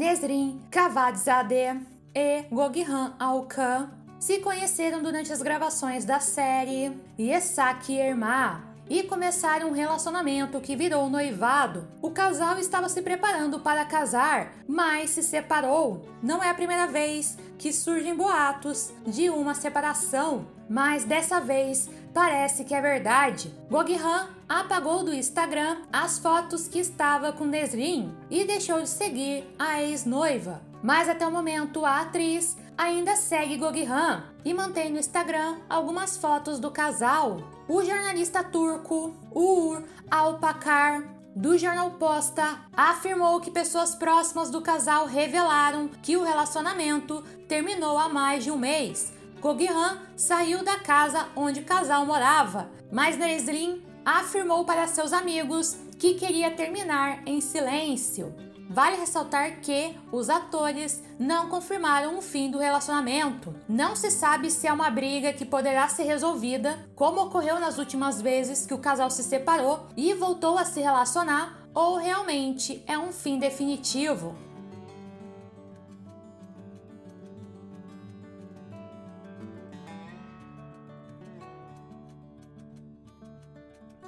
Nesrin Kavadzadeh e Goghan Alkan se conheceram durante as gravações da série Yesaki Irma e começaram um relacionamento que virou noivado. O casal estava se preparando para casar, mas se separou. Não é a primeira vez que surgem boatos de uma separação, mas dessa vez parece que é verdade. Goghan apagou do Instagram as fotos que estava com Nesrin e deixou de seguir a ex-noiva. Mas até o momento a atriz ainda segue Goghan e mantém no Instagram algumas fotos do casal. O jornalista turco Uğur Alpakar do jornal Posta afirmou que pessoas próximas do casal revelaram que o relacionamento terminou há mais de um mês. Goghan saiu da casa onde o casal morava, mas Nesrin afirmou para seus amigos que queria terminar em silêncio. Vale ressaltar que os atores não confirmaram o fim do relacionamento. Não se sabe se é uma briga que poderá ser resolvida, como ocorreu nas últimas vezes que o casal se separou e voltou a se relacionar, ou realmente é um fim definitivo.